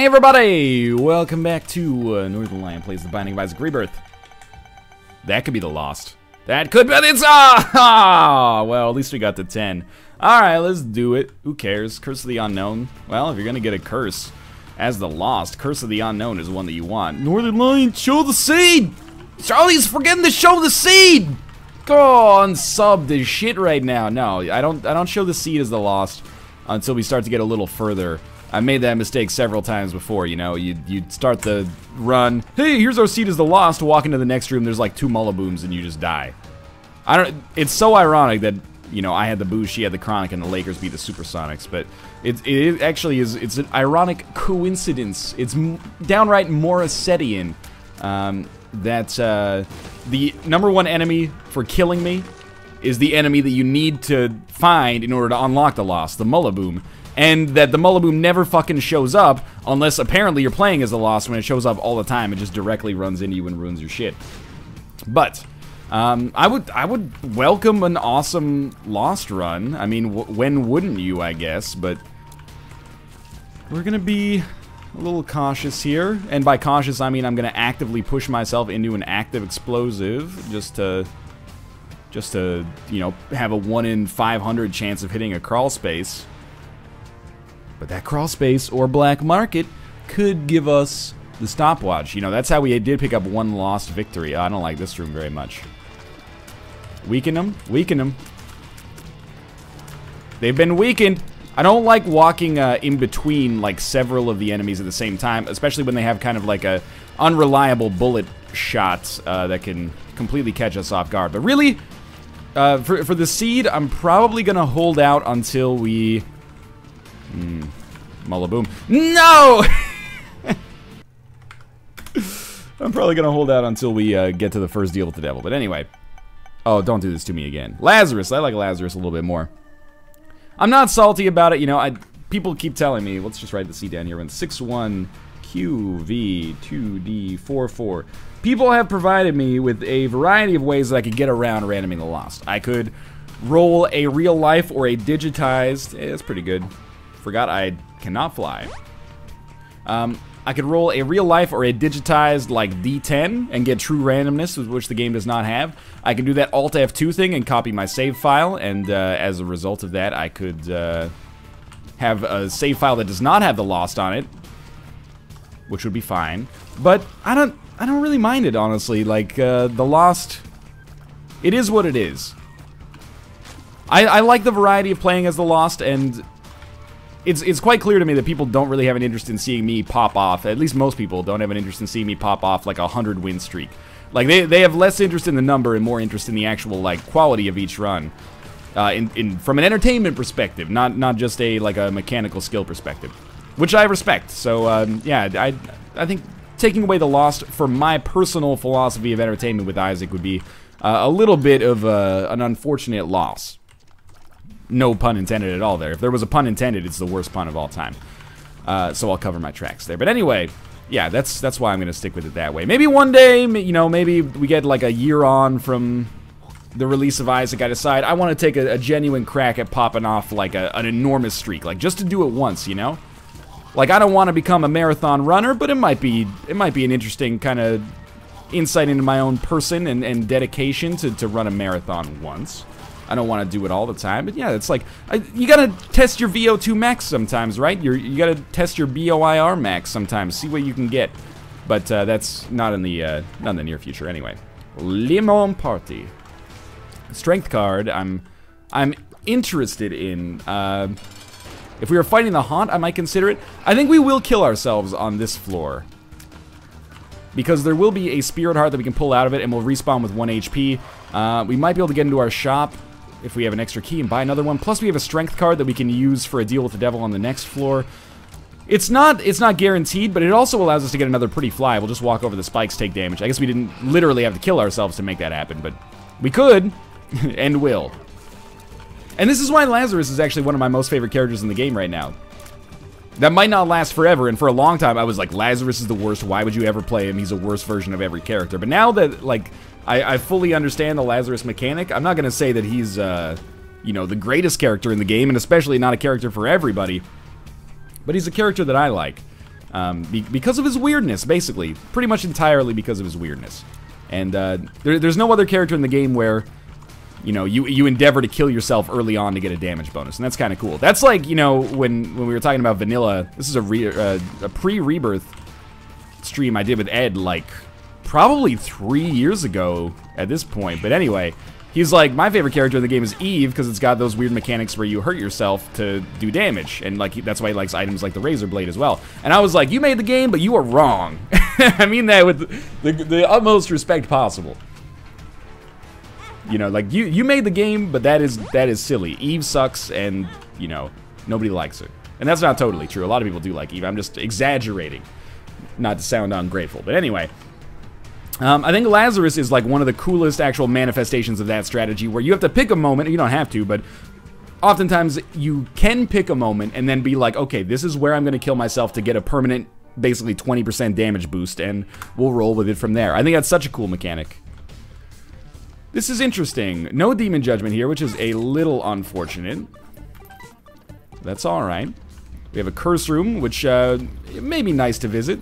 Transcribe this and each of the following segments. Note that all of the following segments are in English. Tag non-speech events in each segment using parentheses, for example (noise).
Hey everybody! Welcome back to uh, Northernlion Plays the Binding of Isaac Rebirth. That could be the Lost. That could be it's ah! Well, at least we got to 10. Alright, let's do it. Who cares? Curse of the Unknown. Well, if you're gonna get a curse as the Lost, Curse of the Unknown is one that you want. Northernlion, show the seed! Charlie's forgetting to show the seed! Go on, sub this shit right now. No, I don't I don't show the seed as the Lost until we start to get a little further. I made that mistake several times before, you know, you you start the run, hey, here's our seat as the lost, walk into the next room, there's like two booms, and you just die. I don't, it's so ironic that, you know, I had the Boost, she had the Chronic, and the Lakers beat the Supersonics, but it, it actually is, it's an ironic coincidence, it's downright Morissettian, um, that uh, the number one enemy for killing me is the enemy that you need to find in order to unlock the Lost, the Mulliboom and that the Mulliboom never fucking shows up unless apparently you're playing as the Lost when it shows up all the time. It just directly runs into you and ruins your shit. But um, I would I would welcome an awesome Lost run. I mean, when wouldn't you? I guess, but we're gonna be a little cautious here, and by cautious I mean I'm gonna actively push myself into an active explosive just to just to you know have a one in 500 chance of hitting a crawl space. But that crawl space or black market could give us the stopwatch. You know, that's how we did pick up one lost victory. I don't like this room very much. Weaken them. Weaken them. They've been weakened. I don't like walking uh, in between like several of the enemies at the same time, especially when they have kind of like a unreliable bullet shot uh, that can completely catch us off guard. But really, uh, for, for the seed, I'm probably going to hold out until we Hmm. Mulliboom. No! (laughs) I'm probably gonna hold out until we uh, get to the first deal with the devil. But anyway. Oh, don't do this to me again. Lazarus. I like Lazarus a little bit more. I'm not salty about it. You know, I people keep telling me, let's just write the C down here. 61QV2D44. People have provided me with a variety of ways that I could get around randoming the lost. I could roll a real life or a digitized. Eh, that's pretty good. Forgot I cannot fly. Um, I could roll a real life or a digitized like D10 and get true randomness, which the game does not have. I can do that Alt F2 thing and copy my save file, and uh, as a result of that, I could uh, have a save file that does not have the Lost on it, which would be fine. But I don't, I don't really mind it honestly. Like uh, the Lost, it is what it is. I, I like the variety of playing as the Lost, and it's it's quite clear to me that people don't really have an interest in seeing me pop off. At least most people don't have an interest in seeing me pop off like a hundred win streak. Like they they have less interest in the number and more interest in the actual like quality of each run. Uh, in, in from an entertainment perspective, not not just a like a mechanical skill perspective, which I respect. So um, yeah, I I think taking away the lost for my personal philosophy of entertainment with Isaac would be uh, a little bit of uh, an unfortunate loss no pun intended at all there. If there was a pun intended, it's the worst pun of all time. Uh, so I'll cover my tracks there. But anyway, yeah, that's that's why I'm gonna stick with it that way. Maybe one day, you know, maybe we get like a year on from the release of Isaac, I decide I want to take a, a, genuine crack at popping off like a, an enormous streak, like just to do it once, you know. Like I don't want to become a marathon runner, but it might be it might be an interesting kind of insight into my own person and, and dedication to, to run a marathon once. I don't want to do it all the time, but yeah, it's like I, you gotta test your VO2 max sometimes, right? You're, you gotta test your BOIR max sometimes, see what you can get. But uh, that's not in the uh, not in the near future anyway. Lemon Party, strength card. I'm I'm interested in. Uh, if we were fighting the haunt, I might consider it. I think we will kill ourselves on this floor. Because there will be a spirit heart that we can pull out of it and we'll respawn with 1 HP. Uh, we might be able to get into our shop if we have an extra key and buy another one. Plus we have a strength card that we can use for a deal with the devil on the next floor. It's not it's not guaranteed, but it also allows us to get another pretty fly. We'll just walk over the spikes, take damage. I guess we didn't literally have to kill ourselves to make that happen, but we could (laughs) and will. And this is why Lazarus is actually one of my most favorite characters in the game right now. That might not last forever, and for a long time I was like, Lazarus is the worst, why would you ever play him? He's a worse version of every character. But now that, like, I, I fully understand the Lazarus mechanic. I'm not to say that he's, uh, you know, the greatest character in the game, and especially not a character for everybody. But he's a character that I like. Um, be because of his weirdness, basically. Pretty much entirely because of his weirdness. And uh, there, there's no other character in the game where, you know, you, you endeavor to kill yourself early on to get a damage bonus. And that's kind of cool. That's like, you know, when, when we were talking about Vanilla, this is a, re, uh, a pre-rebirth stream I did with Ed, like, probably three years ago at this point. But anyway, He's like, my favorite character in the game is Eve because it's got those weird mechanics where you hurt yourself to do damage. And like that's why he likes items like the Razor Blade as well. And I was like, you made the game, but you are wrong. (laughs) I mean that with the, the, the, utmost respect possible. You know, like you you made the game, but that is that is silly. Eve sucks and, you know, nobody likes her. And that's not totally true. A lot of people do like Eve. I'm just exaggerating. Not to sound ungrateful. But anyway, um, I think Lazarus is like one of the coolest actual manifestations of that strategy where you have to pick a moment, you don't have to, but oftentimes you can pick a moment and then be like, okay, this is where I'm going to kill myself to get a permanent, basically 20% damage boost, and we'll roll with it from there. I think that's such a cool mechanic. This is interesting. No Demon Judgment here, which is a little unfortunate. That's alright. We have a Curse Room, which uh, may be nice to visit.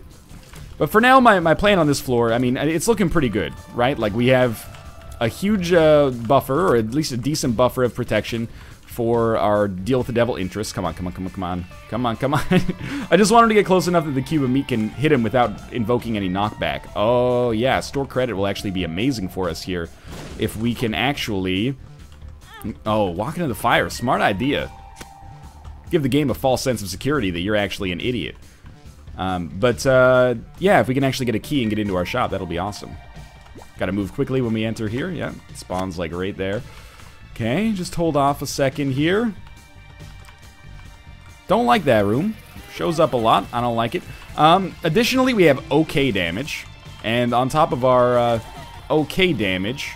But for now, my, my plan on this floor, I mean, it's looking pretty good, right? Like, we have a huge uh, buffer, or at least a decent buffer of protection for our deal with the devil interest. Come on, come on, come on, come on. Come on, come on. (laughs) I just wanted to get close enough that the cube of meat can hit him without invoking any knockback. Oh, yeah, store credit will actually be amazing for us here if we can actually... Oh, walk into the fire. Smart idea. Give the game a false sense of security that you're actually an idiot. Um, but uh, yeah, if we can actually get a key and get into our shop, that'll be awesome. Gotta move quickly when we enter here. Yeah, spawns like right there. Okay, just hold off a second here. Don't like that room. Shows up a lot. I don't like it. Um, additionally, we have okay damage. And on top of our uh, okay damage,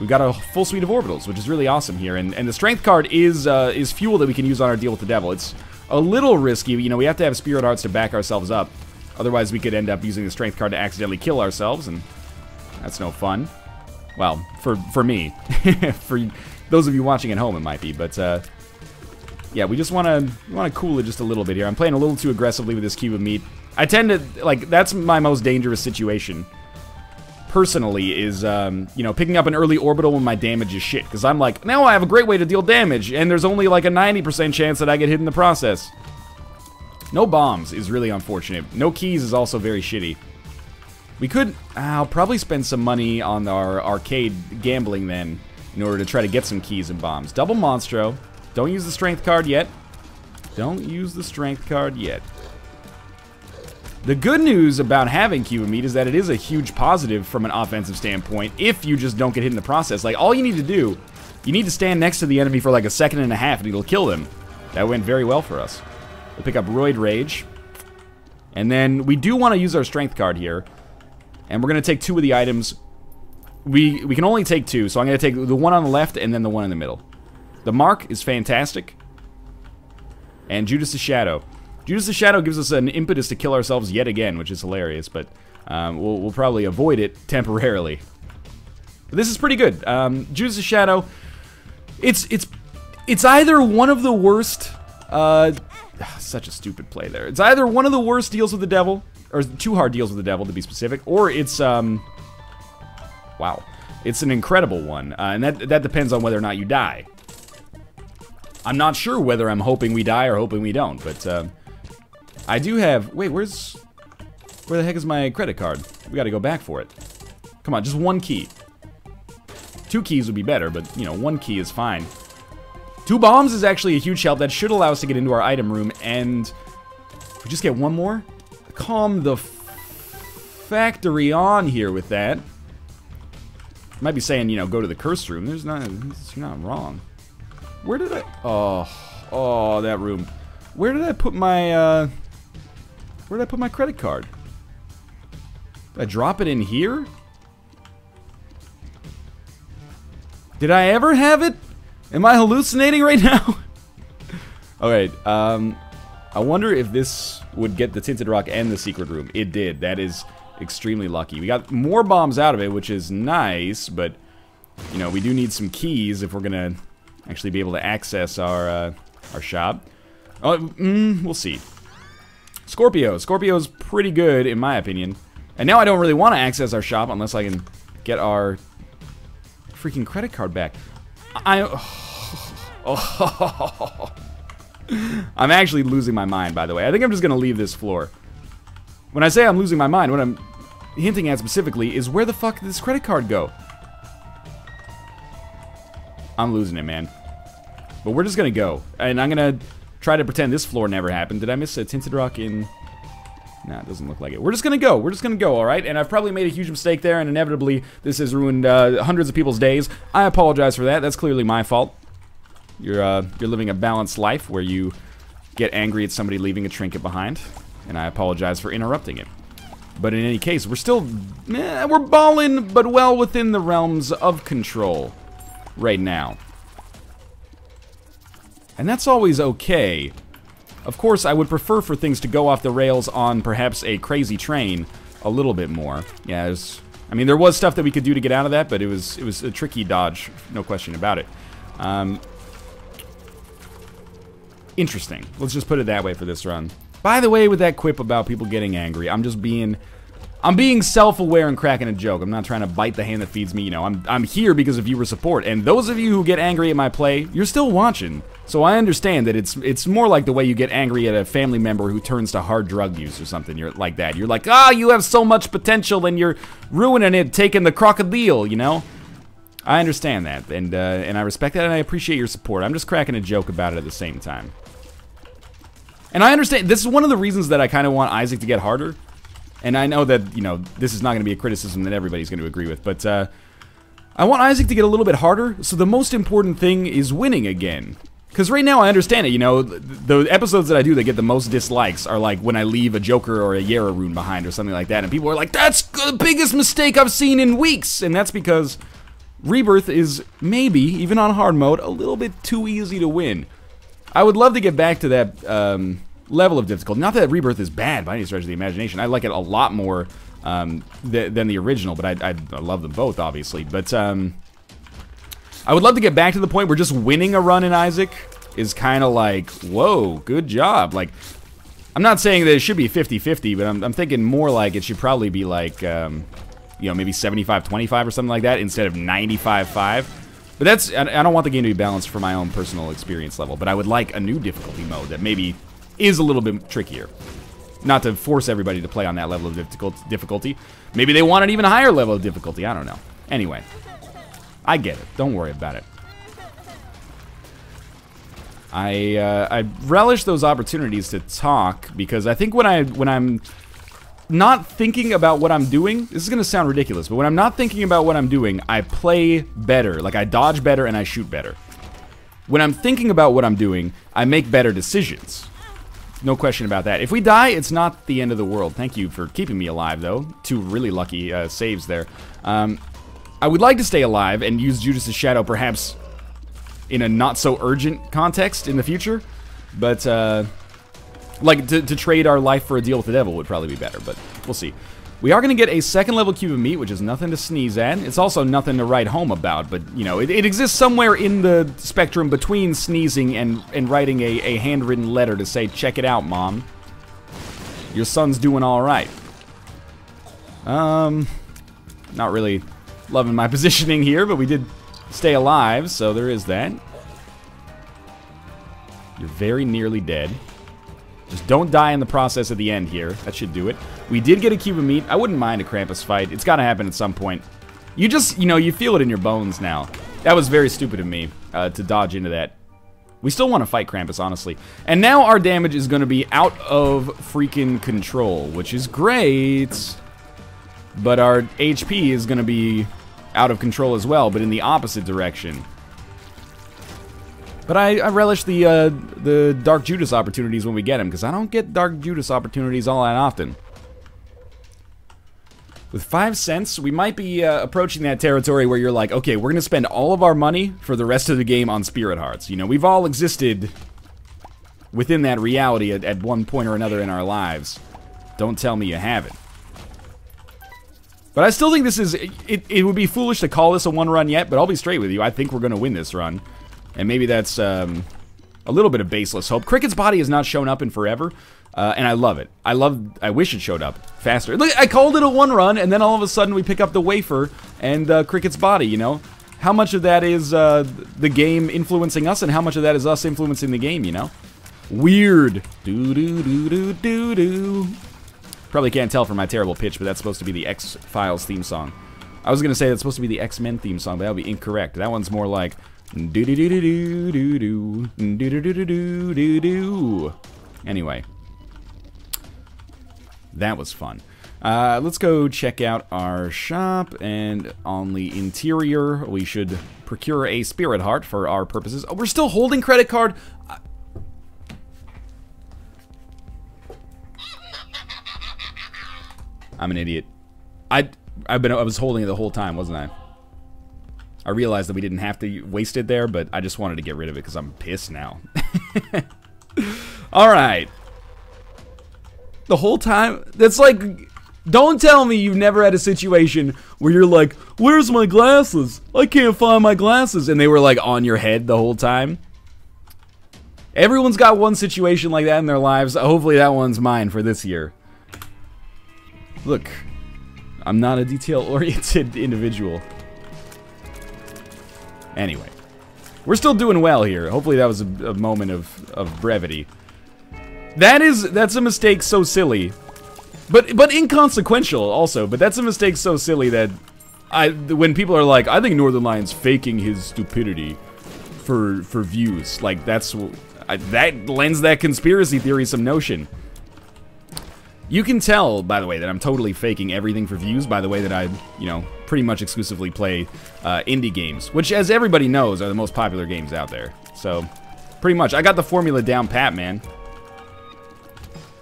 we've got a full suite of orbitals, which is really awesome here. And, and the strength card is uh, is fuel that we can use on our deal with the devil. It's a little risky. You know, we have to have Spirit Hearts to back ourselves up. Otherwise, we could end up using the Strength card to accidentally kill ourselves, and that's no fun. Well, for for me. (laughs) for those of you watching at home, it might be, but uh, yeah, we just want to want to cool it just a little bit here. I'm playing a little too aggressively with this cube of meat. I tend to, like, that's my most dangerous situation personally is, um, you know, picking up an early orbital when my damage is shit. Because I'm like, now I have a great way to deal damage, and there's only like a 90% chance that I get hit in the process. No bombs is really unfortunate. No keys is also very shitty. We could, I'll probably spend some money on our arcade gambling then, in order to try to get some keys and bombs. Double Monstro. Don't use the strength card yet. Don't use the strength card yet. The good news about having of Meat is that it is a huge positive from an offensive standpoint if you just don't get hit in the process. Like, all you need to do, you need to stand next to the enemy for like a second and a half and it'll kill them. That went very well for us. We'll pick up Roid Rage. And then we do want to use our Strength card here. And we're going to take two of the items. We, we can only take two, so I'm going to take the one on the left and then the one in the middle. The Mark is fantastic. And Judas' Shadow. Judas the Shadow gives us an impetus to kill ourselves yet again, which is hilarious, but um, we'll, we'll, probably avoid it temporarily. But this is pretty good. Um, Judas the Shadow, it's it's it's either one of the worst. Uh, (sighs) such a stupid play there. It's either one of the worst deals with the devil, or two hard deals with the devil to be specific, or it's um, wow, it's an incredible one, uh, and that that depends on whether or not you die. I'm not sure whether I'm hoping we die or hoping we don't, but. Uh, I do have... Wait, where's... Where the heck is my credit card? We gotta go back for it. Come on, just one key. Two keys would be better, but, you know, one key is fine. Two bombs is actually a huge help. That should allow us to get into our item room, and... If we just get one more? Calm the factory on here with that. Might be saying, you know, go to the curse room. There's not... You're not wrong. Where did I... Oh... Oh, that room. Where did I put my, uh... Where did I put my credit card? Did I drop it in here? Did I ever have it? Am I hallucinating right (laughs) now? Alright, um... I wonder if this would get the Tinted Rock and the Secret Room. It did. That is extremely lucky. We got more bombs out of it, which is nice, but... You know, we do need some keys if we're gonna actually be able to access our, uh, our shop. Oh, mm, we'll see. Scorpio. Scorpio's pretty good, in my opinion. And now I don't really want to access our shop unless I can get our freaking credit card back. I... Oh, (laughs) I'm actually losing my mind, by the way. I think I'm just going to leave this floor. When I say I'm losing my mind, what I'm hinting at specifically is where the fuck did this credit card go? I'm losing it, man. But we're just going to go. And I'm going to try to pretend this floor never happened. Did I miss a Tinted Rock in... Nah, it doesn't look like it. We're just gonna go. We're just gonna go, alright? And I've probably made a huge mistake there, and inevitably, this has ruined uh, hundreds of people's days. I apologize for that. That's clearly my fault. You're, uh, you're living a balanced life where you get angry at somebody leaving a trinket behind, and I apologize for interrupting it. But in any case, we're still... Eh, we're balling, but well within the realms of control right now. And that's always okay. Of course, I would prefer for things to go off the rails on perhaps a crazy train a little bit more. Yeah, was, I mean, there was stuff that we could do to get out of that, but it was it was a tricky dodge, no question about it. Um, interesting. Let's just put it that way for this run. By the way, with that quip about people getting angry, I'm just being I'm being self-aware and cracking a joke. I'm not trying to bite the hand that feeds me. You know, I'm, I'm here because of viewer support. And those of you who get angry at my play, you're still watching. So I understand that it's it's more like the way you get angry at a family member who turns to hard drug use or something. You're like that. You're like, ah, oh, you have so much potential and you're ruining it, taking the crocodile, you know? I understand that, and uh, and I respect that, and I appreciate your support. I'm just cracking a joke about it at the same time. And I understand, this is one of the reasons that I kind of want Isaac to get harder, and I know that, you know, this is not going to be a criticism that everybody's going to agree with, but uh, I want Isaac to get a little bit harder, so the most important thing is winning again. Because right now I understand it, you know, the, episodes that I do that get the most dislikes are like when I leave a Joker or a Jera rune behind or something like that, and people are like, that's the biggest mistake I've seen in weeks! And that's because Rebirth is maybe, even on hard mode, a little bit too easy to win. I would love to get back to that, um, level of difficulty. Not that Rebirth is bad by any stretch of the imagination. I like it a lot more um, th than the original, but I, I, I, love them both, obviously. But um, I would love to get back to the point where just winning a run in Isaac is kind of like, whoa, good job. Like, I'm not saying that it should be 50-50, but I'm, I'm, thinking more like it should probably be like, um, you know, maybe 75-25 or something like that instead of 95-5. But that's, I don't want the game to be balanced for my own personal experience level, but I would like a new difficulty mode that maybe is a little bit trickier. Not to force everybody to play on that level of difficulty. Maybe they want an even higher level of difficulty. I don't know. Anyway, I get it. Don't worry about it. I uh, I relish those opportunities to talk because I think when I when I'm not thinking about what I'm doing, this is gonna sound ridiculous, but when I'm not thinking about what I'm doing, I play better. Like I dodge better and I shoot better. When I'm thinking about what I'm doing, I make better decisions. No question about that. If we die, it's not the end of the world. Thank you for keeping me alive, though. Two really lucky uh, saves there. Um, I would like to stay alive and use Judas' Shadow perhaps in a not-so-urgent context in the future. But, uh, like, to, to trade our life for a deal with the devil would probably be better, but we'll see. We are going to get a second level cube of meat, which is nothing to sneeze at. It's also nothing to write home about, but, you know, it, it exists somewhere in the spectrum between sneezing and, and writing a, a handwritten letter to say, check it out, Mom. Your son's doing all right. Um, not really loving my (laughs) positioning here, but we did stay alive, so there is that. You're very nearly dead. Just don't die in the process at the end here. That should do it. We did get a cube of meat. I wouldn't mind a Krampus fight. It's got to happen at some point. You just, you know, you feel it in your bones now. That was very stupid of me uh, to dodge into that. We still want to fight Krampus, honestly. And now our damage is going to be out of freaking control, which is great. But our HP is going to be out of control as well, but in the opposite direction. But I, I relish the uh, the Dark Judas opportunities when we get them, because I don't get Dark Judas opportunities all that often. With five cents, we might be uh, approaching that territory where you're like, okay, we're going to spend all of our money for the rest of the game on Spirit Hearts. You know, we've all existed within that reality at, at one point or another in our lives. Don't tell me you haven't. But I still think this is... It, it would be foolish to call this a one run yet, but I'll be straight with you. I think we're going to win this run. And maybe that's um, a little bit of baseless hope. Cricket's body has not shown up in forever, uh, and I love it. I love. I wish it showed up faster. Look, I called it a one run, and then all of a sudden we pick up the wafer and uh, Cricket's body. You know, how much of that is uh, the game influencing us, and how much of that is us influencing the game? You know, weird. Do do do do do do. Probably can't tell from my terrible pitch, but that's supposed to be the X Files theme song. I was gonna say that's supposed to be the X Men theme song, but that would be incorrect. That one's more like do do do do do do do do do do do do do. Anyway, that was fun. Uh, let's go check out our shop, and on the interior, we should procure a spirit heart for our purposes. Oh, we're still holding credit card. I'm an idiot. I I've been I was holding it the whole time, wasn't I? I realized that we didn't have to waste it there, but I just wanted to get rid of it because I'm pissed now. (laughs) All right. The whole time, that's like, don't tell me you've never had a situation where you're like, where's my glasses? I can't find my glasses. And they were like on your head the whole time. Everyone's got one situation like that in their lives. Hopefully that one's mine for this year. Look, I'm not a detail-oriented (laughs) individual. Anyway, we're still doing well here. Hopefully that was a, a, moment of, of brevity. That is, that's a mistake so silly. But, but inconsequential also, but that's a mistake so silly that I, when people are like, I think Northernlion's faking his stupidity for, for views, like that's, I, that lends that conspiracy theory some notion. You can tell, by the way, that I'm totally faking everything for views by the way that I, you know, pretty much exclusively play uh, indie games, which, as everybody knows, are the most popular games out there. So, pretty much, I got the formula down pat, man.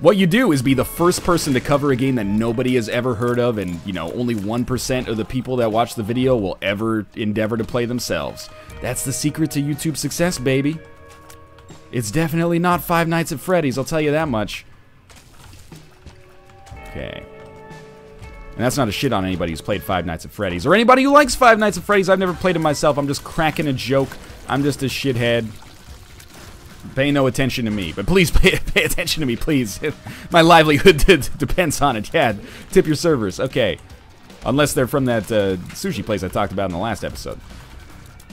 What you do is be the first person to cover a game that nobody has ever heard of, and, you know, only 1% of the people that watch the video will ever endeavor to play themselves. That's the secret to YouTube success, baby. It's definitely not Five Nights at Freddy's, I'll tell you that much. Okay. And that's not a shit on anybody who's played Five Nights at Freddy's. Or anybody who likes Five Nights at Freddy's. I've never played it myself. I'm just cracking a joke. I'm just a shithead. Pay no attention to me. But please (laughs) pay, pay attention to me, please. (laughs) My livelihood (laughs) depends on it. Yeah, tip your servers. Okay. Unless they're from that uh, sushi place I talked about in the last episode.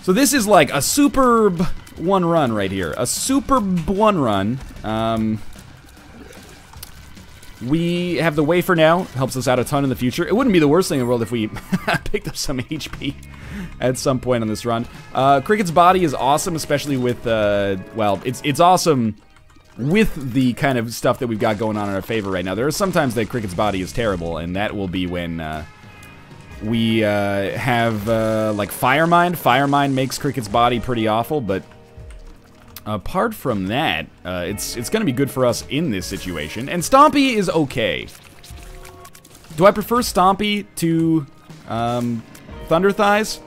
So this is like a superb one run right here. A superb one run. Um, we have the wafer now. Helps us out a ton in the future. It wouldn't be the worst thing in the world if we (laughs) picked up some (laughs) HP at some point on this run. Uh, Cricket's body is awesome, especially with, uh, well, it's, it's awesome with the kind of stuff that we've got going on in our favor right now. There are sometimes that Cricket's body is terrible, and that will be when uh, we uh, have, uh, like, Firemind. Firemind makes Cricket's body pretty awful, but apart from that, uh, it's it's going to be good for us in this situation. And Stompy is okay. Do I prefer Stompy to um, Thunder Thighs?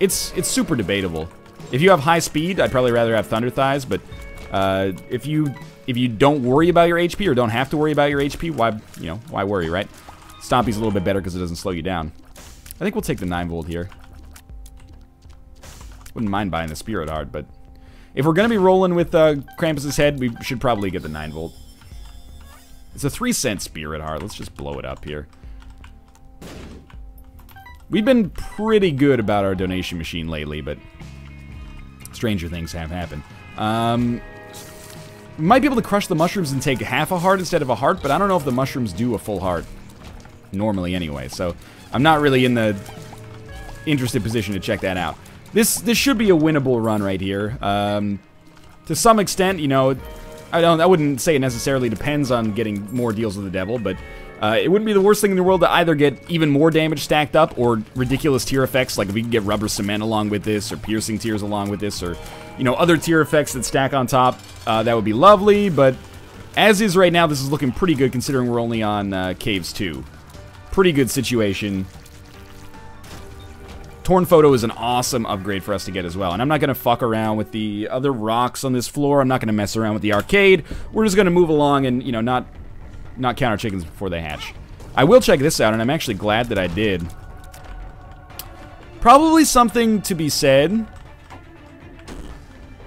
It's it's super debatable. If you have high speed, I'd probably rather have Thunder Thighs, but uh, if you if you don't worry about your HP or don't have to worry about your HP, why you know why worry, right? Stompy's a little bit better because it doesn't slow you down. I think we'll take the 9 volt here. Wouldn't mind buying the Spirit Heart, but if we're to be rolling with uh, Krampus's head, we should probably get the 9 volt. It's a 3 cent Spirit Heart. Let's just blow it up here. We've been pretty good about our donation machine lately, but stranger things have happened. Um, might be able to crush the mushrooms and take half a heart instead of a heart, but I don't know if the mushrooms do a full heart. Normally, anyway. So, I'm not really in the interested position to check that out. This this should be a winnable run right here. Um, to some extent, you know, I don't. I wouldn't say it necessarily depends on getting more deals with the devil, but uh, it wouldn't be the worst thing in the world to either get even more damage stacked up or ridiculous tear effects, like if we can get rubber cement along with this, or piercing tears along with this, or you know other tear effects that stack on top. Uh, that would be lovely, but as is right now, this is looking pretty good considering we're only on uh, Caves 2. Pretty good situation. Torn Photo is an awesome upgrade for us to get as well. And I'm not going to fuck around with the other rocks on this floor. I'm not going to mess around with the arcade. We're just going to move along and, you know, not, not count our chickens before they hatch. I will check this out, and I'm actually glad that I did. Probably something to be said.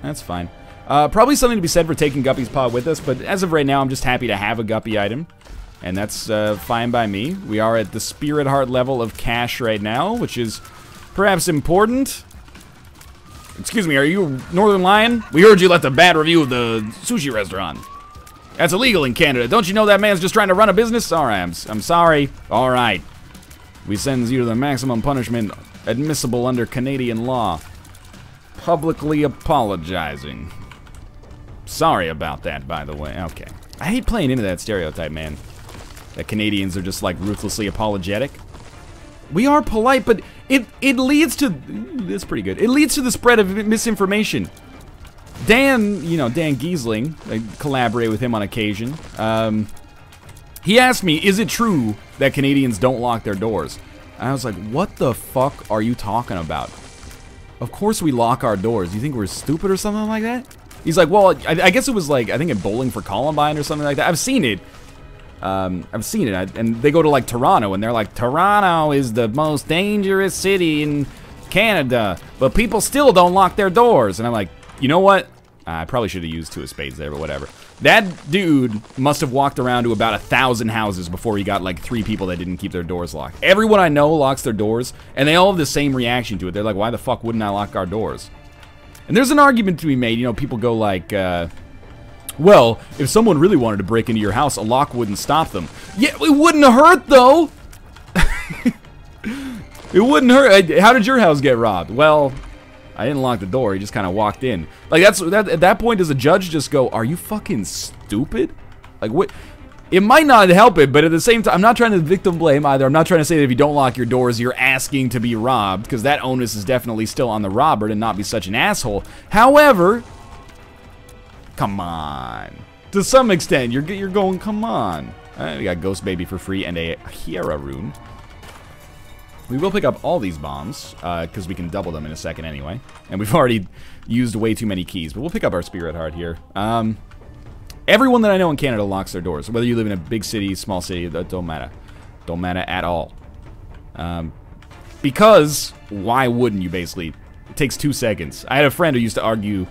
That's fine. Uh, probably something to be said for taking Guppy's Paw with us, but as of right now, I'm just happy to have a Guppy item. And that's uh, fine by me. We are at the Spirit Heart level of cash right now, which is perhaps important. Excuse me, are you Northernlion? We heard you left a bad review of the sushi restaurant. That's illegal in Canada. Don't you know that man's just trying to run a business? All right, I'm, I'm sorry. All right. We sentence you to the maximum punishment admissible under Canadian law. Publicly apologizing. Sorry about that, by the way. Okay. I hate playing into that stereotype, man. That Canadians are just, like, ruthlessly apologetic. We are polite, but it, it leads to... That's pretty good. It leads to the spread of misinformation. Dan, you know, Dan Gheesling, I collaborate with him on occasion. Um, he asked me, is it true that Canadians don't lock their doors? And I was like, what the fuck are you talking about? Of course we lock our doors. You think we're stupid or something like that? He's like, well, I, I guess it was like, I think in Bowling for Columbine or something like that. I've seen it. Um, I've seen it. I, and they go to like Toronto and they're like, Toronto is the most dangerous city in Canada. But people still don't lock their doors. And I'm like, you know what? I probably should have used two of spades there, but whatever. That dude must have walked around to about a thousand houses before he got like three people that didn't keep their doors locked. Everyone I know locks their doors, and they all have the same reaction to it. They're like, why the fuck wouldn't I lock our doors? And there's an argument to be made. You know, people go like, uh, well, if someone really wanted to break into your house, a lock wouldn't stop them. Yeah, it wouldn't hurt, though. (laughs) it wouldn't hurt. How did your house get robbed? Well, I didn't lock the door. He just kind of walked in. Like that's that. At that point, does a judge just go, "Are you fucking stupid?" Like what? It might not help it, but at the same time, I'm not trying to victim blame either. I'm not trying to say that if you don't lock your doors, you're asking to be robbed, because that onus is definitely still on the robber to not be such an asshole. However, come on. To some extent, you're you're going, come on. Uh, we got Ghost Baby for free and a Jera rune. We will pick up all these bombs, because uh, we can double them in a second anyway. And we've (laughs) already used way too many keys, but we'll pick up our Spirit Heart here. Um, everyone that I know in Canada locks their doors. Whether you live in a big city, small city, that don't matter. Don't matter at all. Um, because, why wouldn't you, basically? It takes two seconds. I had a friend who used to argue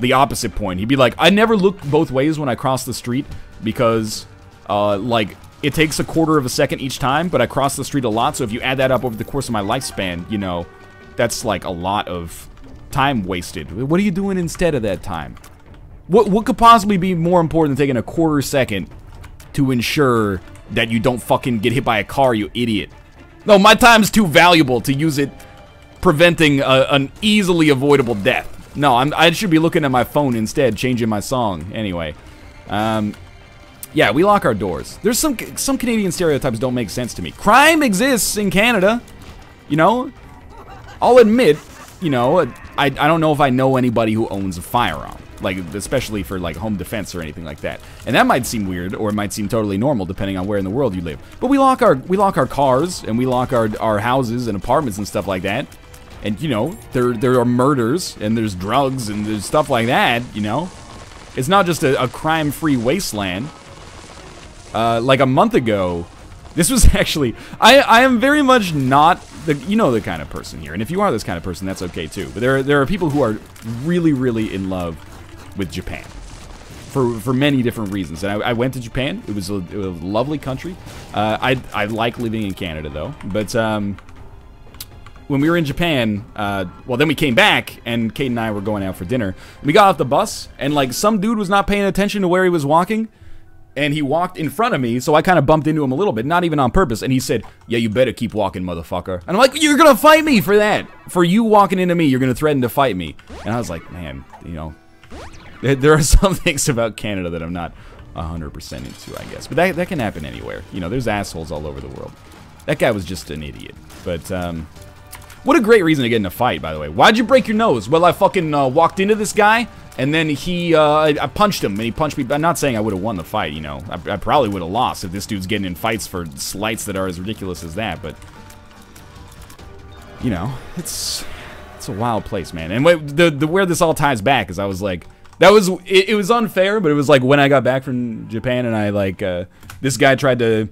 the opposite point. He'd be like, I never look both ways when I cross the street because, uh, like, it takes a quarter of a second each time, but I cross the street a lot, so if you add that up over the course of my lifespan, you know, that's like a lot of time wasted. What are you doing instead of that time? What, what could possibly be more important than taking a quarter second to ensure that you don't fucking get hit by a car, you idiot? No, my time's too valuable to use it preventing a, an easily avoidable death. No, I'm, I should be looking at my phone instead, changing my song. Anyway, um, yeah, we lock our doors. There's some some Canadian stereotypes don't make sense to me. Crime exists in Canada, you know. I'll admit, you know, I I don't know if I know anybody who owns a firearm, like especially for like home defense or anything like that. And that might seem weird, or it might seem totally normal depending on where in the world you live. But we lock our we lock our cars and we lock our our houses and apartments and stuff like that. And you know, there there are murders and there's drugs and there's stuff like that. You know, it's not just a, a crime-free wasteland. Uh, like a month ago, this was (laughs) actually, I, I am very much not the, you know the kind of person here, and if you are this kind of person, that's okay too. But there, are, there are people who are really, really in love with Japan. For, for many different reasons. And I, I went to Japan. It was a, it was a lovely country. Uh, I, I like living in Canada, though. But um, when we were in Japan, uh, well, then we came back, and Kate and I were going out for dinner. We got off the bus, and, like, some dude was not paying attention to where he was walking, and he walked in front of me, so I kind of bumped into him a little bit, not even on purpose, and he said, yeah, you better keep walking, motherfucker. And I'm like, you're gonna fight me for that. For you walking into me, you're gonna threaten to fight me. And I was like, man, you know, there are (laughs) some things about Canada that I'm not 100% into, I guess. But that, that can happen anywhere. You know, there's assholes all over the world. That guy was just an idiot. But, um, what a great reason to get in a fight, by the way. Why'd you break your nose? Well, I fucking uh, walked into this guy, and then he, uh, I, punched him, and he punched me. I'm not saying I would have won the fight, you know. I, I probably would have lost if this dude's getting in fights for slights that are as ridiculous as that, but... You know, it's... It's a wild place, man. And the, the where this all ties back is I was like... That was... It, it was unfair, but it was like when I got back from Japan and I, like, uh, This guy tried to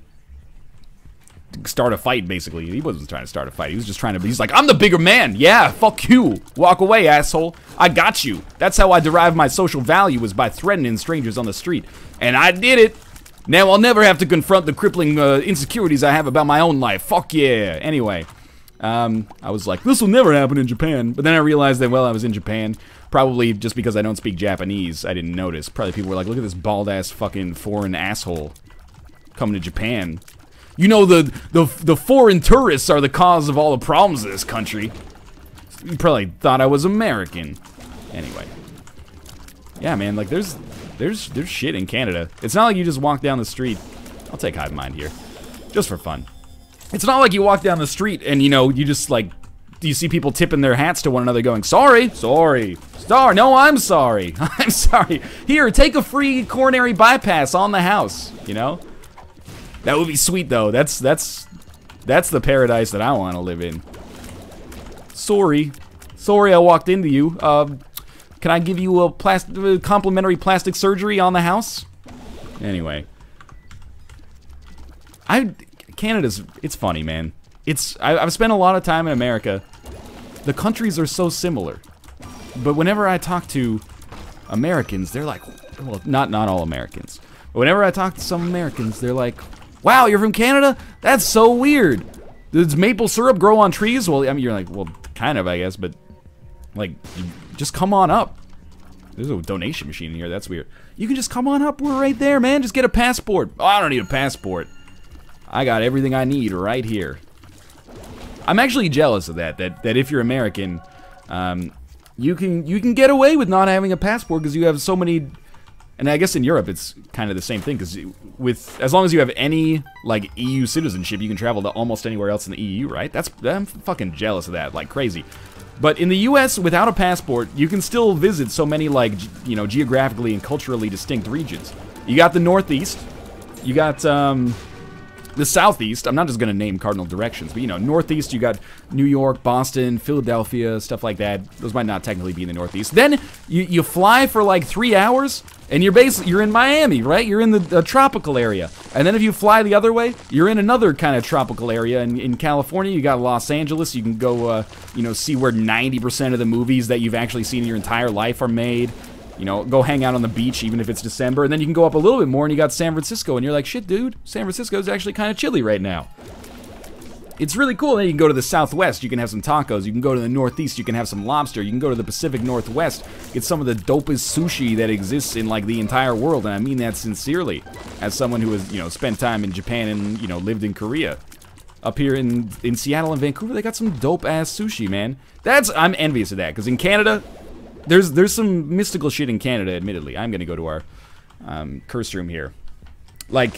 start a fight, basically. He wasn't trying to start a fight. He was just trying to, he's like, I'm the bigger man. Yeah, fuck you. Walk away, asshole. I got you. That's how I derive my social value is by threatening strangers on the street. And I did it. Now I'll never have to confront the crippling uh, insecurities I have about my own life. Fuck yeah. Anyway, um, I was like, this will never happen in Japan. But then I realized that, well, I was in Japan. Probably just because I don't speak Japanese, I didn't notice. Probably people were like, look at this bald-ass fucking foreign asshole coming to Japan. You know, the, the, the foreign tourists are the cause of all the problems in this country. You probably thought I was American. Anyway. Yeah, man, like, there's, there's, there's shit in Canada. It's not like you just walk down the street. I'll take Hive Mind here. Just for fun. It's not like you walk down the street and, you know, you just, like, you see people tipping their hats to one another going, sorry, sorry, sorry, no, I'm sorry, (laughs) I'm sorry. Here, take a free coronary bypass on the house, you know? That would be sweet though. That's that's that's the paradise that I want to live in. Sorry, sorry, I walked into you. Um, can I give you a plastic complimentary plastic surgery on the house? Anyway, I Canada's it's funny, man. It's I, I've spent a lot of time in America. The countries are so similar, but whenever I talk to Americans, they're like, well, not not all Americans. But whenever I talk to some Americans, they're like, Wow, you're from Canada? That's so weird. Does maple syrup grow on trees? Well, I mean, you're like, well, kind of, I guess, but like, just come on up. There's a donation machine in here. That's weird. You can just come on up. We're right there, man. Just get a passport. Oh, I don't need a passport. I got everything I need right here. I'm actually jealous of that. That that if you're American, um, you can you can get away with not having a passport because you have so many and I guess in Europe it's kind of the same thing because with as long as you have any like EU citizenship, you can travel to almost anywhere else in the EU, right? That's I'm fucking jealous of that, like crazy. But in the U.S., without a passport, you can still visit so many like you know geographically and culturally distinct regions. You got the Northeast, you got um, the southeast, I'm not just to name cardinal directions, but you know, northeast, you got New York, Boston, Philadelphia, stuff like that. Those might not technically be in the northeast. Then you, you fly for like three hours, and you're basically you're in Miami, right? You're in the, the, tropical area. And then if you fly the other way, you're in another kind of tropical area. In, in California, you got Los Angeles. You can go, uh, you know, see where 90% of the movies that you've actually seen in your entire life are made. You know, go hang out on the beach even if it's December, and then you can go up a little bit more and you got San Francisco, and you're like, shit, dude, San Francisco is actually kind of chilly right now. It's really cool. Then you can go to the southwest, you can have some tacos. You can go to the northeast, you can have some lobster. You can go to the Pacific Northwest, get some of the dopest sushi that exists in like the entire world, and I mean that sincerely, as someone who has you know spent time in Japan and you know lived in Korea. Up here in in Seattle and Vancouver, they got some dope ass sushi, man. That's I'm envious of that because in Canada, there's there's some mystical shit in Canada, admittedly. I'm gonna go to our um, curse room here. Like,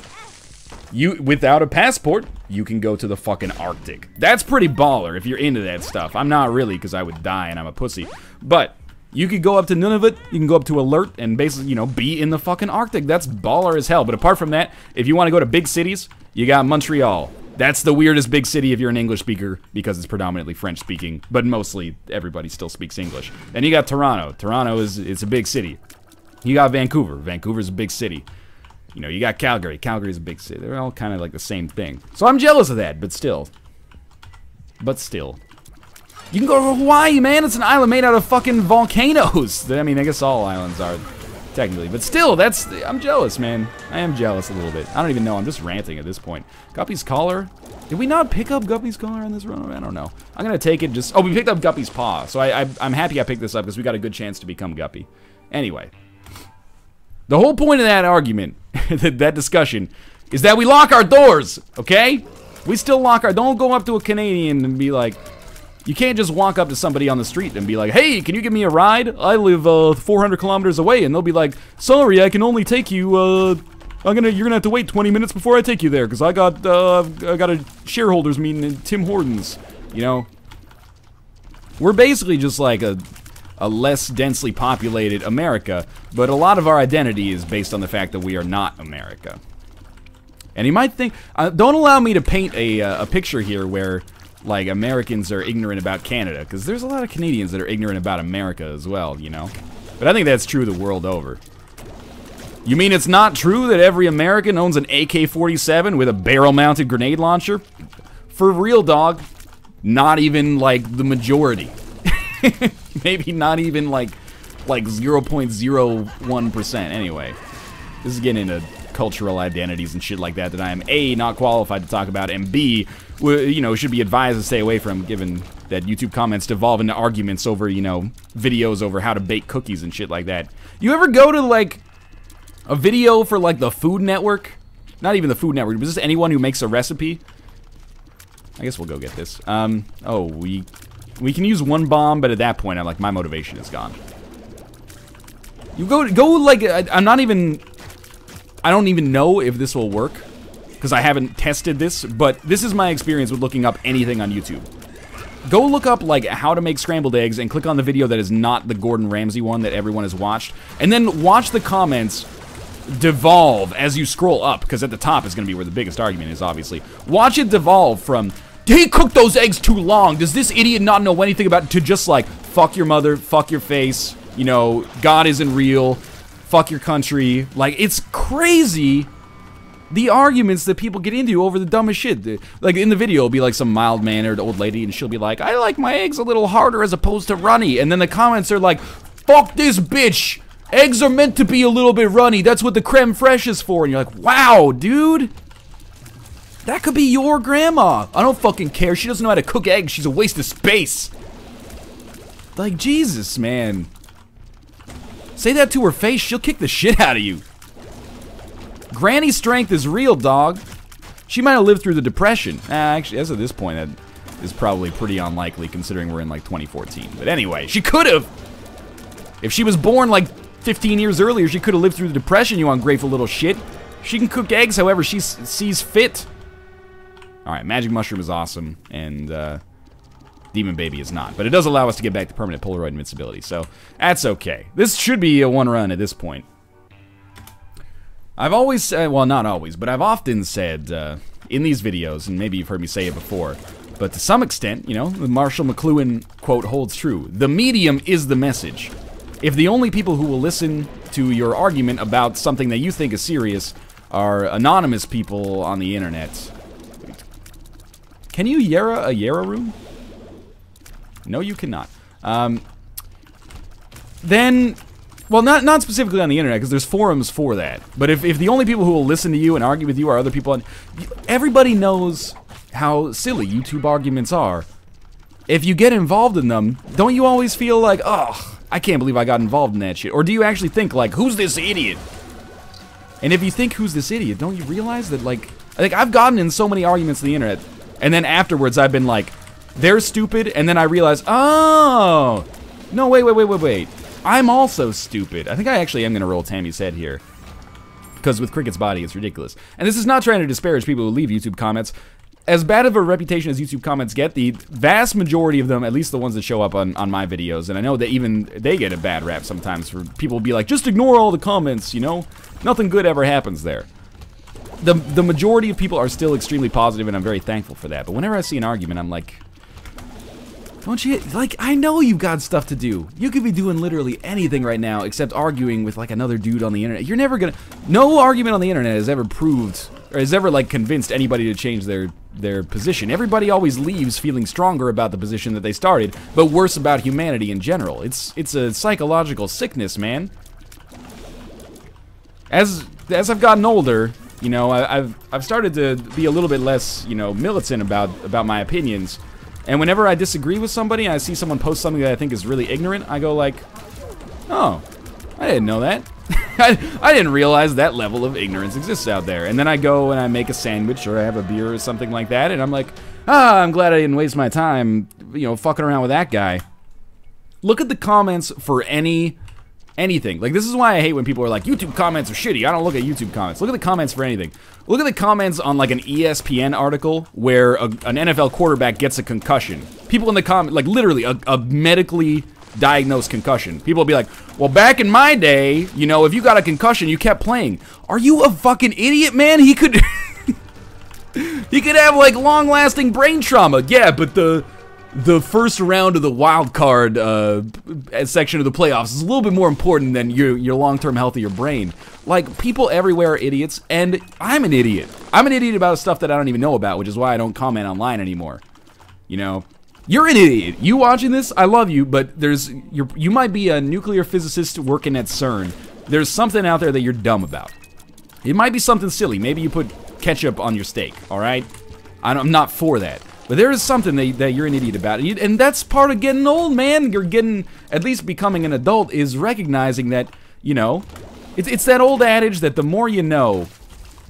you without a passport, you can go to the fucking Arctic. That's pretty baller if you're into that stuff. I'm not really, because I would die and I'm a pussy. But you could go up to Nunavut, you can go up to Alert, and basically, you know, be in the fucking Arctic. That's baller as hell. But apart from that, if you want to go to big cities, you got Montreal. That's the weirdest big city if you're an English speaker because it's predominantly French speaking, but mostly everybody still speaks English. And you got Toronto. Toronto is it's a big city. You got Vancouver. Vancouver's a big city. You know, you got Calgary. Calgary's a big city. They're all kind of like the same thing. So I'm jealous of that, but still. But still. You can go to Hawaii, man. It's an island made out of fucking volcanoes. (laughs) I mean, I guess all islands are technically. But still, that's I'm jealous, man. I am jealous a little bit. I don't even know. I'm just ranting at this point. Guppy's collar. Did we not pick up Guppy's collar on this run? I don't know. I'm gonna take it. Just oh, we picked up Guppy's paw. So I, I I'm happy I picked this up because we got a good chance to become Guppy. Anyway, the whole point of that argument, (laughs) that, discussion, is that we lock our doors. Okay? We still lock our. Don't go up to a Canadian and be like, you can't just walk up to somebody on the street and be like, hey, can you give me a ride? I live uh, 400 kilometers away. And they'll be like, sorry, I can only take you, uh, I'm gonna, you're gonna have to wait 20 minutes before I take you there, because I got, uh, I got a shareholders meeting in Tim Hortons, you know? We're basically just like a, a less densely populated America, but a lot of our identity is based on the fact that we are not America. And you might think, uh, don't allow me to paint a, uh, a picture here where like Americans are ignorant about Canada, because there's a lot of Canadians that are ignorant about America as well, you know? But I think that's true the world over. You mean it's not true that every American owns an AK-47 with a barrel-mounted grenade launcher? For real, dog. Not even, like, the majority. (laughs) (laughs) Maybe not even, like, like 0.01%. Anyway, this is getting into cultural identities and shit like that that I am A, not qualified to talk about, and B, you know, should be advised to stay away from given that YouTube comments devolve into arguments over, you know, videos over how to bake cookies and shit like that. You ever go to, like, a video for, like, the Food Network? Not even the Food Network, but just anyone who makes a recipe? I guess we'll go get this. Um, oh, we... We can use one bomb, but at that point, I'm like, my motivation is gone. You go, go like, I, I'm not even I don't even know if this will work because I haven't tested this, but this is my experience with looking up anything on YouTube. Go look up like how to make scrambled eggs and click on the video that is not the Gordon Ramsay one that everyone has watched, and then watch the comments devolve as you scroll up because at the top is going to be where the biggest argument is obviously. Watch it devolve from he cooked those eggs too long. Does this idiot not know anything about to just like fuck your mother, fuck your face, you know, God isn't real, fuck your country. Like, it's crazy the arguments that people get into over the dumbest shit. Like, in the video, it'll be like some mild-mannered old lady, and she'll be like, I like my eggs a little harder as opposed to runny. And then the comments are like, fuck this bitch. Eggs are meant to be a little bit runny. That's what the creme fraiche is for. And you're like, wow, dude. That could be your grandma. I don't fucking care. She doesn't know how to cook eggs. She's a waste of space. Like, Jesus, man. Say that to her face, she'll kick the shit out of you. Granny's strength is real, dog. She might have lived through the Depression. Uh, actually, as of this point, that is probably pretty unlikely considering we're in like 2014. But anyway, she could have. If she was born like 15 years earlier, she could have lived through the Depression, you ungrateful little shit. She can cook eggs however she sees fit. Alright, Magic Mushroom is awesome, and uh, Demon Baby is not. But it does allow us to get back to permanent Polaroid invincibility, so that's okay. This should be a one run at this point. I've always said, well, not always, but I've often said uh, in these videos, and maybe you've heard me say it before, but to some extent, you know, the Marshall McLuhan quote holds true. The medium is the message. If the only people who will listen to your argument about something that you think is serious are anonymous people on the internet. Can you Jera a Jera room? No, you cannot. Um, then, well, not not specifically on the internet, because there's forums for that. But if, if the only people who will listen to you and argue with you are other people on... Everybody knows how silly YouTube arguments are. If you get involved in them, don't you always feel like, oh, I can't believe I got involved in that shit? Or do you actually think, like, who's this idiot? And if you think, who's this idiot, don't you realize that, like... Like, I've gotten in so many arguments on the internet, and then afterwards I've been like, they're stupid, and then I realize, oh, no, wait, wait, wait, wait, wait. I'm also stupid. I think I actually am going to roll Tammy's head here. Because with Cricket's body, it's ridiculous. And this is not trying to disparage people who leave YouTube comments. As bad of a reputation as YouTube comments get, the vast majority of them, at least the ones that show up on, on my videos, and I know that even they get a bad rap sometimes for people to be like, just ignore all the comments, you know? Nothing good ever happens there the the majority of people are still extremely positive, and I'm very thankful for that. But whenever I see an argument, I'm like, don't you, like, I know you've got stuff to do. You could be doing literally anything right now except arguing with, like, another dude on the internet. You're never gonna, no argument on the internet has ever proved, or has ever, like, convinced anybody to change their, their position. Everybody always leaves feeling stronger about the position that they started, but worse about humanity in general. It's, it's a psychological sickness, man. As, as I've gotten older, you know, I, I've, I've started to be a little bit less, you know, militant about, about my opinions, and whenever I disagree with somebody I see someone post something that I think is really ignorant, I go like, oh, I didn't know that. (laughs) I, I didn't realize that level of ignorance exists out there. And then I go and I make a sandwich or I have a beer or something like that, and I'm like, ah, I'm glad I didn't waste my time, you know, fucking around with that guy. Look at the comments for any anything. Like, this is why I hate when people are like, YouTube comments are shitty. I don't look at YouTube comments. Look at the comments for anything. Look at the comments on, like, an ESPN article where a, an NFL quarterback gets a concussion. People in the comment, like, literally, a, a medically diagnosed concussion. People will be like, well, back in my day, you know, if you got a concussion, you kept playing. Are you a fucking idiot, man? He could... (laughs) he could have, like, long-lasting brain trauma. Yeah, but the the first round of the wild card uh, section of the playoffs is a little bit more important than your your long term health of your brain. Like people everywhere are idiots, and I'm an idiot. I'm an idiot about stuff that I don't even know about, which is why I don't comment online anymore. You know, you're an idiot. You watching this, I love you, but there's you you might be a nuclear physicist working at CERN. There's something out there that you're dumb about. It might be something silly. Maybe you put ketchup on your steak. All right, I'm not for that. But there is something that, that you're an idiot about, and that's part of getting old, man. You're getting, at least becoming an adult, is recognizing that, you know, it's, it's that old adage that the more you know,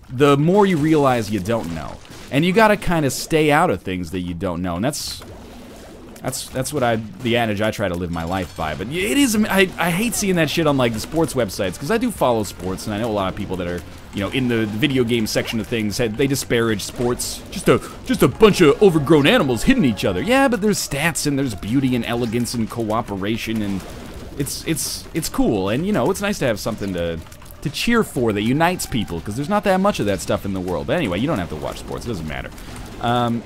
the more you realize you don't know. And you gotta kind of stay out of things that you don't know, and that's that's that's what I the adage I try to live my life by. But it is I, I hate seeing that shit on like the sports websites because I do follow sports and I know a lot of people that are you know in the video game section of things had they disparage sports just a just a bunch of overgrown animals hitting each other. Yeah, but there's stats and there's beauty and elegance and cooperation and it's it's it's cool and you know it's nice to have something to to cheer for that unites people because there's not that much of that stuff in the world. But anyway, you don't have to watch sports; it doesn't matter. Um,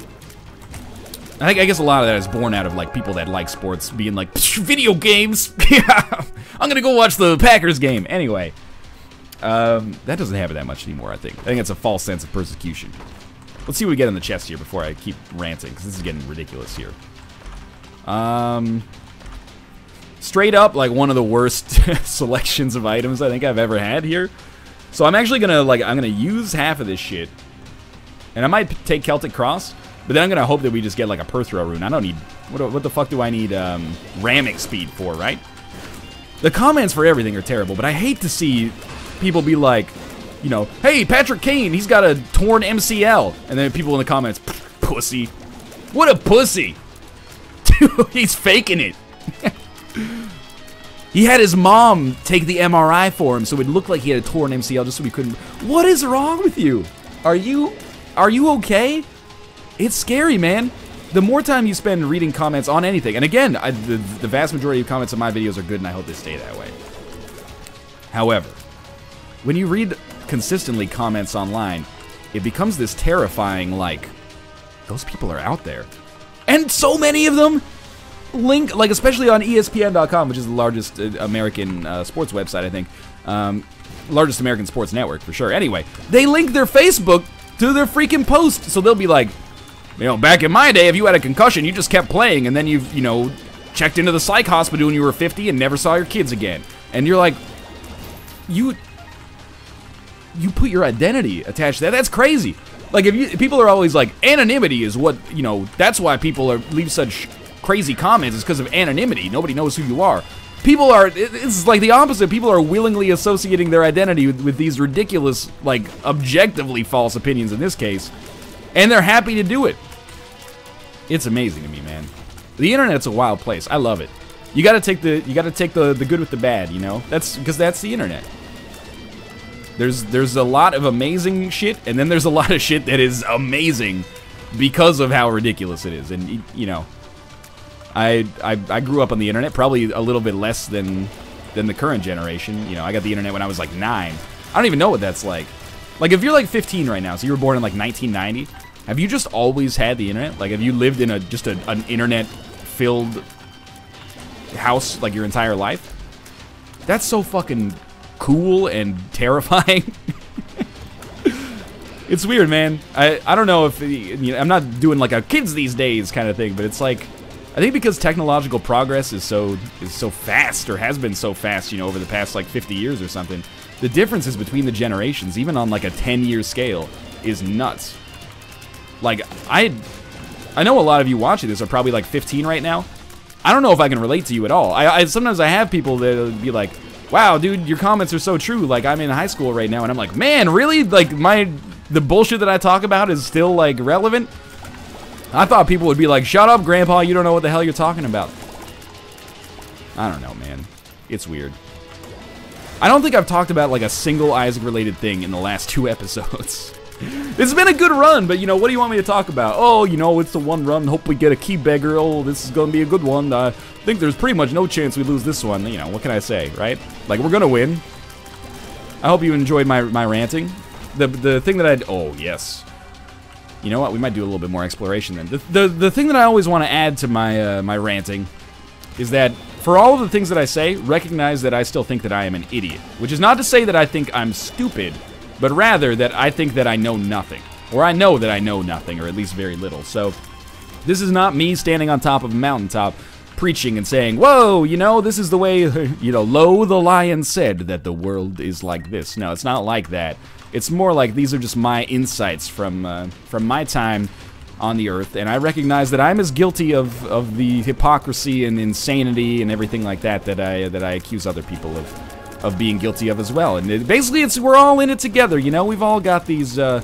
I, think, I guess a lot of that is born out of like people that like sports being like video games. (laughs) I'm gonna go watch the Packers game anyway. Um, that doesn't happen that much anymore. I think. I think it's a false sense of persecution. Let's see what we get in the chest here before I keep ranting because this is getting ridiculous here. Um, straight up like one of the worst (laughs) selections of items I think I've ever had here. So I'm actually gonna like I'm gonna use half of this shit, and I might take Celtic Cross. But then I'm gonna hope that we just get like a Perthro rune. I don't need what, what the fuck do I need um, Ramic speed for, right? The comments for everything are terrible, but I hate to see people be like, you know, hey Patrick Kane, he's got a torn MCL, and then people in the comments, pussy, what a pussy, (laughs) dude, he's faking it. (laughs) he had his mom take the MRI for him so it looked like he had a torn MCL just so he couldn't. What is wrong with you? Are you, are you okay? It's scary, man. The more time you spend reading comments on anything, and again, I, the, the vast majority of comments on my videos are good, and I hope they stay that way. However, when you read consistently comments online, it becomes this terrifying, like, those people are out there. And so many of them link, like, especially on ESPN.com, which is the largest uh, American uh, sports website, I think. Um, largest American sports network, for sure. Anyway, they link their Facebook to their freaking post. So they'll be like, you know, back in my day, if you had a concussion, you just kept playing, and then you've, you know, checked into the psych hospital when you were 50 and never saw your kids again. And you're like, you, you put your identity attached to that. That's crazy. Like if you, people are always like, anonymity is what, you know, that's why people are leave such crazy comments. Is because of anonymity. Nobody knows who you are. People are, it's like the opposite. People are willingly associating their identity with, with these ridiculous, like, objectively false opinions in this case and they're happy to do it. It's amazing to me, man. The internet's a wild place. I love it. You gotta take the you gotta take the the good with the bad, you know. That's because that's the internet. There's there's a lot of amazing shit, and then there's a lot of shit that is amazing because of how ridiculous it is. And you know, I I, I grew up on the internet, probably a little bit less than than the current generation. You know, I got the internet when I was like nine. I don't even know what that's like. Like if you're like 15 right now, so you were born in like 1990, have you just always had the internet? Like, have you lived in a just a, an internet-filled house like your entire life? That's so fucking cool and terrifying. it's weird, man. I I don't know if you know, I'm not doing like a kids these days kind of thing, but it's like I think because technological progress is so is so fast or has been so fast, you know, over the past like 50 years or something. The differences between the generations, even on like a 10-year scale, is nuts. Like, I I know a lot of you watching this are probably like 15 right now. I don't know if I can relate to you at all. I, I sometimes I have people that be like, "Wow, dude, your comments are so true." Like I'm in high school right now, and I'm like, "Man, really? Like my the bullshit that I talk about is still like relevant." I thought people would be like, "Shut up, Grandpa! You don't know what the hell you're talking about." I don't know, man. It's weird. I don't think I've talked about like a single Isaac-related thing in the last two (laughs) episodes. It's been a good run, but you know, what do you want me to talk about? Oh, you know, it's the one run. Hope we get a key beggar. Oh, this is to be a good one. I think there's pretty much no chance we lose this one. You know, what can I say, right? Like, we're to win. I hope you enjoyed my, my ranting. The, the thing that I... Oh, yes. You know what? We might do a little bit more exploration then. The, the, the thing that I always want to add to my, uh, my ranting is that for all of the things that I say, recognize that I still think that I am an idiot. Which is not to say that I think I'm stupid, but rather that I think that I know nothing. Or I know that I know nothing, or at least very little. So, this is not me standing on top of a mountaintop preaching and saying, Whoa, you know, this is the way, (laughs) you know, Northernlion said that the world is like this. No, it's not like that. It's more like these are just my insights from uh, from my time on the earth, and I recognize that I'm as guilty of, of the hypocrisy and insanity and everything like that that I that I accuse other people of of being guilty of as well. And it, basically, it's we're all in it together. You know, we've all got these uh,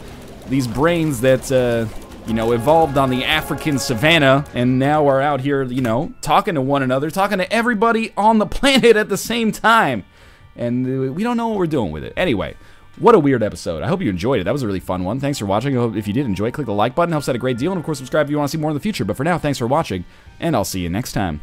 these brains that. Uh, you know, evolved on the African savannah and now are out here, you know, talking to one another, talking to everybody on the (laughs) planet at the same time. And we don't know what we're doing with it. Anyway, what a weird episode. I hope you enjoyed it. That was a really fun one. Thanks for watching. I hope if you did enjoy click the like button. Helps out a great deal. And of course, subscribe if you want to see more in the future. But for now, thanks for watching, and I'll see you next time.